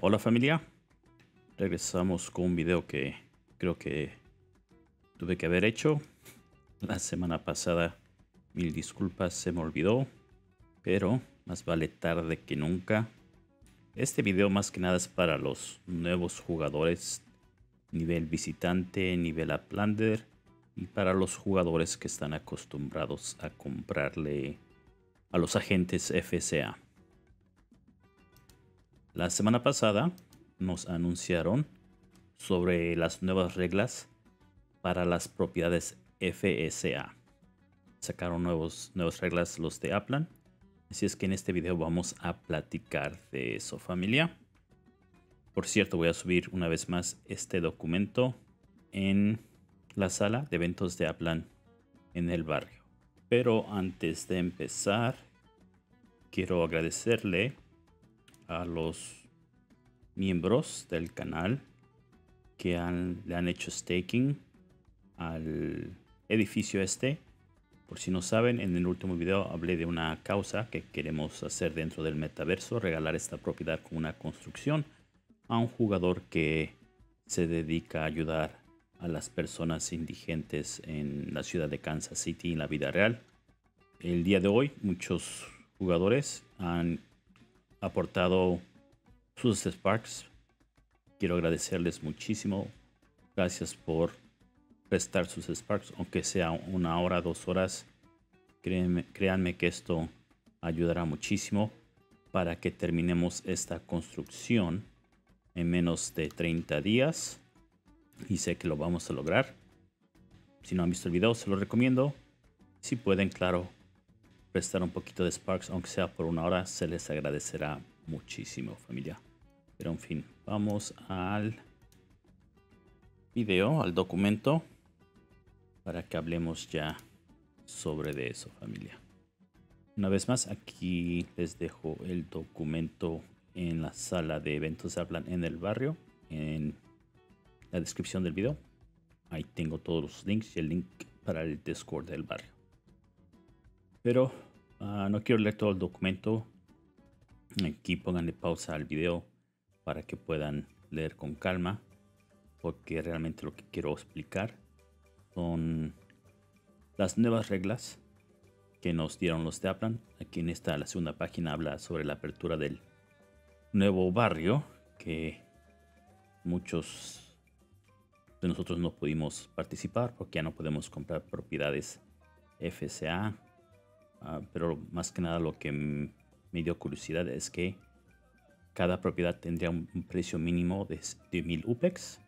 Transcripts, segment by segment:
Hola familia, regresamos con un video que creo que tuve que haber hecho la semana pasada. Mil disculpas, se me olvidó, pero más vale tarde que nunca. Este video más que nada es para los nuevos jugadores nivel visitante, nivel Uplander y para los jugadores que están acostumbrados a comprarle a los agentes FCA. La semana pasada nos anunciaron sobre las nuevas reglas para las propiedades FSA. Sacaron nuevos, nuevas reglas los de Aplan. Así es que en este video vamos a platicar de eso familia. Por cierto, voy a subir una vez más este documento en la sala de eventos de Aplan en el barrio. Pero antes de empezar, quiero agradecerle a los miembros del canal que le han hecho staking al edificio este. Por si no saben, en el último video hablé de una causa que queremos hacer dentro del metaverso, regalar esta propiedad con una construcción a un jugador que se dedica a ayudar a las personas indigentes en la ciudad de Kansas City en la vida real. El día de hoy muchos jugadores han aportado sus Sparks. Quiero agradecerles muchísimo. Gracias por prestar sus Sparks, aunque sea una hora, dos horas. Créanme, créanme que esto ayudará muchísimo para que terminemos esta construcción en menos de 30 días. Y sé que lo vamos a lograr. Si no han visto el video, se lo recomiendo. Si pueden, claro, prestar un poquito de Sparks, aunque sea por una hora, se les agradecerá muchísimo, familia. Pero en fin, vamos al video, al documento, para que hablemos ya sobre de eso, familia. Una vez más, aquí les dejo el documento en la sala de eventos de Hablan en el barrio, en la descripción del video. Ahí tengo todos los links y el link para el Discord del barrio. Pero ah, no quiero leer todo el documento. Aquí pónganle pausa al video para que puedan leer con calma. Porque realmente lo que quiero explicar son las nuevas reglas que nos dieron los de Aplan. Aquí en esta, la segunda página, habla sobre la apertura del nuevo barrio que muchos de nosotros no pudimos participar porque ya no podemos comprar propiedades FCA. Ah, pero más que nada lo que me dio curiosidad es que cada propiedad tendría un, precio mínimo de, de 1000 UPEX.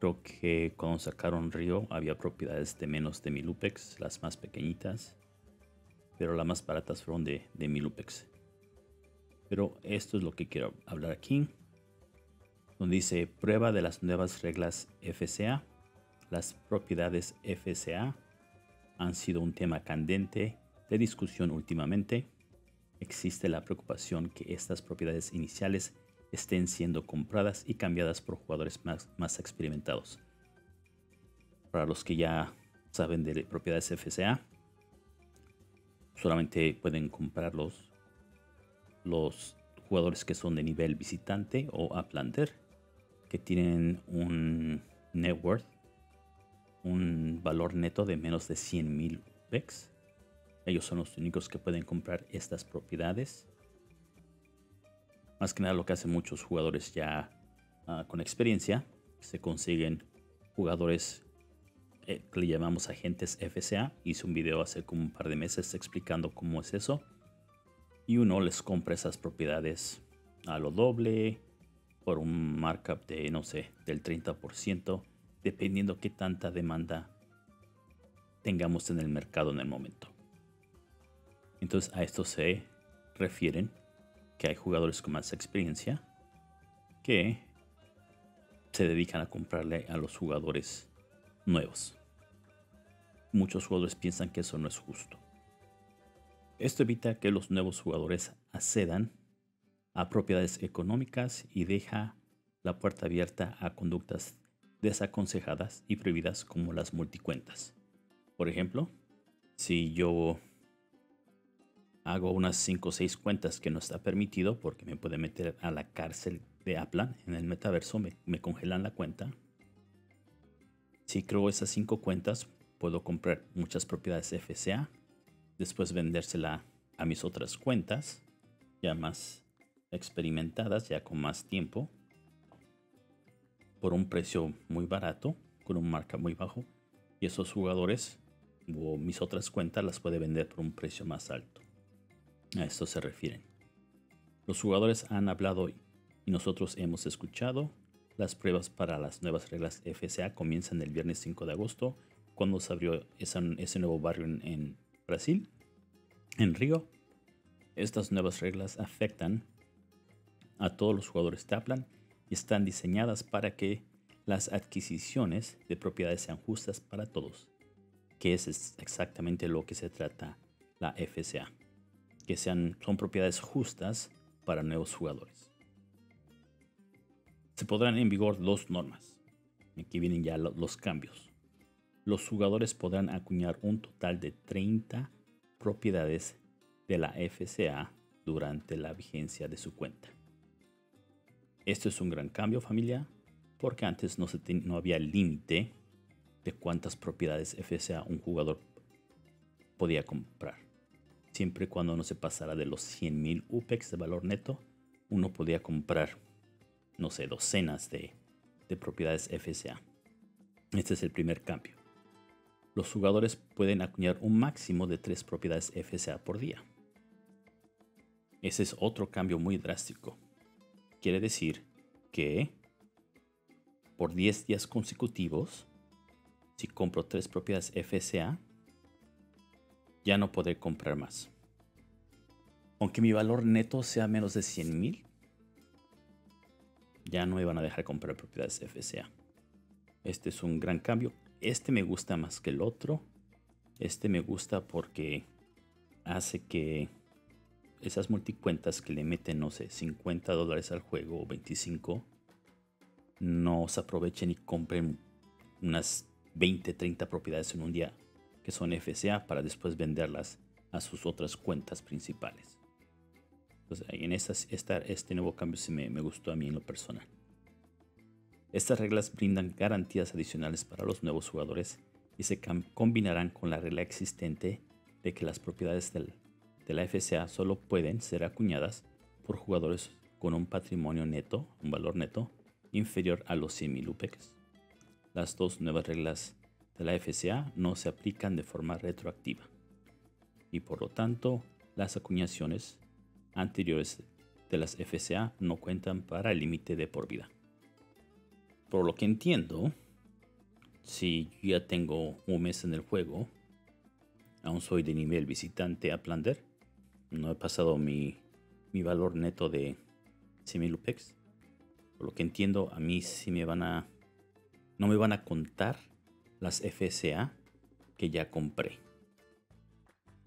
Creo que cuando sacaron Río había propiedades de menos de 1000 UPEX, las más pequeñitas. Pero las más baratas fueron de, de 1000 UPEX. Pero esto es lo que quiero hablar aquí. Donde dice prueba de las nuevas reglas FCA. Las propiedades FCA han sido un tema candente de discusión últimamente. Existe la preocupación que estas propiedades iniciales estén siendo compradas y cambiadas por jugadores más, más experimentados. Para los que ya saben de propiedades FCA, solamente pueden comprarlos los jugadores que son de nivel visitante o Uplander, que tienen un net worth, un valor neto de menos de 100 mil UPEX. Ellos son los únicos que pueden comprar estas propiedades. Más que nada lo que hacen muchos jugadores ya ah, con experiencia, se consiguen jugadores eh, que le llamamos agentes FCA. Hice un video hace como un par de meses explicando cómo es eso y uno les compra esas propiedades a lo doble por un markup de no sé del 30% dependiendo qué tanta demanda tengamos en el mercado en el momento entonces a esto se refieren que hay jugadores con más experiencia que se dedican a comprarle a los jugadores nuevos muchos jugadores piensan que eso no es justo esto evita que los nuevos jugadores accedan a propiedades económicas y deja la puerta abierta a conductas desaconsejadas y prohibidas como las multicuentas. Por ejemplo, si yo hago unas 5 o 6 cuentas que no está permitido porque me puede meter a la cárcel de Aplan en el metaverso, me, congelan la cuenta. Si creo esas cinco cuentas, puedo comprar muchas propiedades FCA, después vendérsela a mis otras cuentas, ya más experimentadas, ya con más tiempo, por un precio muy barato, con un marca muy bajo, y esos jugadores o mis otras cuentas las puede vender por un precio más alto. A esto se refieren. Los jugadores han hablado y nosotros hemos escuchado. Las pruebas para las nuevas reglas FCA comienzan el viernes 5 de agosto, cuando se abrió ese nuevo barrio en, en Brasil, en Río. Estas nuevas reglas afectan a todos los jugadores Taplan y están diseñadas para que las adquisiciones de propiedades sean justas para todos, que es exactamente lo que se trata la FCA, que sean son propiedades justas para nuevos jugadores. Se podrán en vigor dos normas. Aquí vienen ya los cambios. Los jugadores podrán acuñar un total de 30 propiedades de la FCA durante la vigencia de su cuenta. Esto es un gran cambio familia, porque antes no, se no había límite de cuántas propiedades FCA un jugador podía comprar. Siempre cuando no se pasara de los 100.000 UPEX de valor neto, uno podía comprar, no sé, docenas de, de propiedades FCA. Este es el primer cambio. Los jugadores pueden acuñar un máximo de tres propiedades FCA por día. Ese es otro cambio muy drástico. Quiere decir que por 10 días consecutivos, si compro tres propiedades FCA, ya no podré comprar más. Aunque mi valor neto sea menos de 100 mil, ya no me van a dejar comprar propiedades FCA. Este es un gran cambio. Este me gusta más que el otro. Este me gusta porque hace que esas multicuentas que le meten, no sé, 50 dólares al juego o 25, no se aprovechen y compren unas 20, 30 propiedades en un día que son FCA para después venderlas a sus otras cuentas principales. Entonces, en estas, este nuevo cambio sí me, me gustó a mí en lo personal. Estas reglas brindan garantías adicionales para los nuevos jugadores y se combinarán con la regla existente de que las propiedades del, de la FCA solo pueden ser acuñadas por jugadores con un patrimonio neto, un valor neto, inferior a los 100.000 UPEX. Las dos nuevas reglas de la FCA no se aplican de forma retroactiva y por lo tanto las acuñaciones anteriores de las FCA no cuentan para el límite de por vida. Por lo que entiendo, si ya tengo un mes en el juego, aún soy de nivel visitante a Plander, no he pasado mi, mi valor neto de 100.000 UPEX, por lo que entiendo, a mí sí me van a... No me van a contar las FSA que ya compré.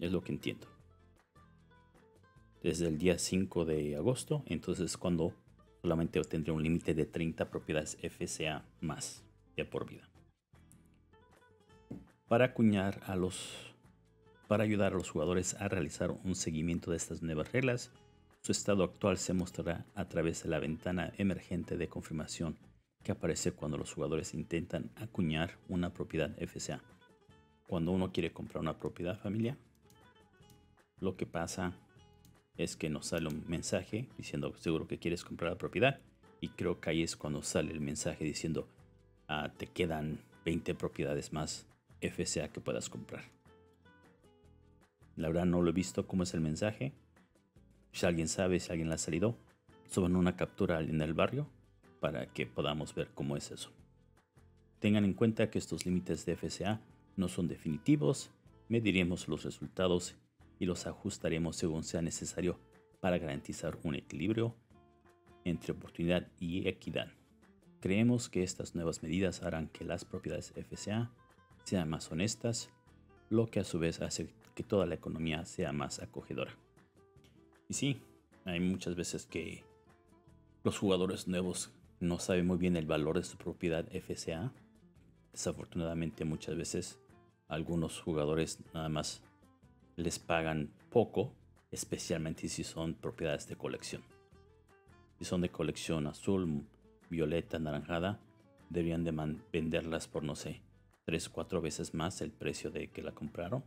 Es lo que entiendo. Desde el día 5 de agosto, entonces cuando solamente obtendré un límite de 30 propiedades FSA más ya por vida. Para acuñar a los para ayudar a los jugadores a realizar un seguimiento de estas nuevas reglas, su estado actual se mostrará a través de la ventana emergente de confirmación que aparece cuando los jugadores intentan acuñar una propiedad FCA. Cuando uno quiere comprar una propiedad familia, lo que pasa es que nos sale un mensaje diciendo seguro que quieres comprar la propiedad y creo que ahí es cuando sale el mensaje diciendo ah, te quedan 20 propiedades más FCA que puedas comprar. La verdad no lo he visto cómo es el mensaje, si alguien sabe, si alguien la ha salido, suban una captura en el barrio para que podamos ver cómo es eso. Tengan en cuenta que estos límites de FCA no son definitivos, mediremos los resultados y los ajustaremos según sea necesario para garantizar un equilibrio entre oportunidad y equidad. Creemos que estas nuevas medidas harán que las propiedades FCA sean más honestas, lo que a su vez hace que toda la economía sea más acogedora. Y sí, hay muchas veces que los jugadores nuevos no saben muy bien el valor de su propiedad FCA. Desafortunadamente muchas veces algunos jugadores nada más les pagan poco, especialmente si son propiedades de colección. Si son de colección azul, violeta, naranjada, deberían de venderlas por, no sé, 3 o 4 veces más el precio de que la compraron.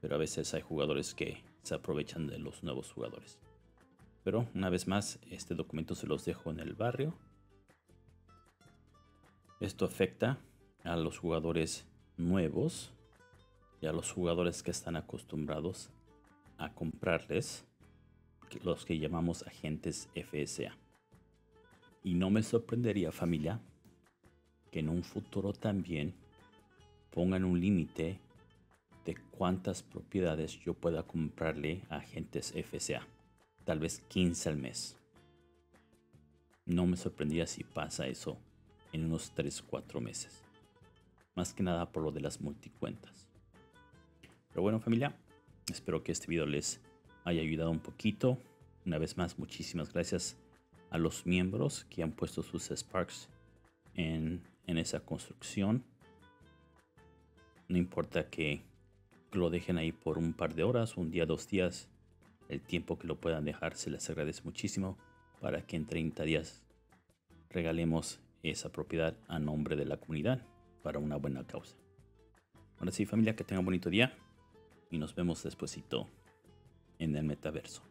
Pero a veces hay jugadores que se aprovechan de los nuevos jugadores. Pero una vez más, este documento se los dejo en el barrio. Esto afecta a los jugadores nuevos y a los jugadores que están acostumbrados a comprarles los que llamamos agentes FSA. Y no me sorprendería familia que en un futuro también pongan un límite de cuántas propiedades yo pueda comprarle a agentes FSA. Tal vez 15 al mes. No me sorprendería si pasa eso en unos 3-4 meses. Más que nada por lo de las multicuentas. Pero bueno familia, espero que este video les haya ayudado un poquito. Una vez más, muchísimas gracias a los miembros que han puesto sus Sparks en, en esa construcción. No importa que lo dejen ahí por un par de horas, un día, dos días, el tiempo que lo puedan dejar se les agradece muchísimo para que en 30 días regalemos esa propiedad a nombre de la comunidad para una buena causa. Ahora sí familia, que tengan un bonito día y nos vemos despuesito en el metaverso.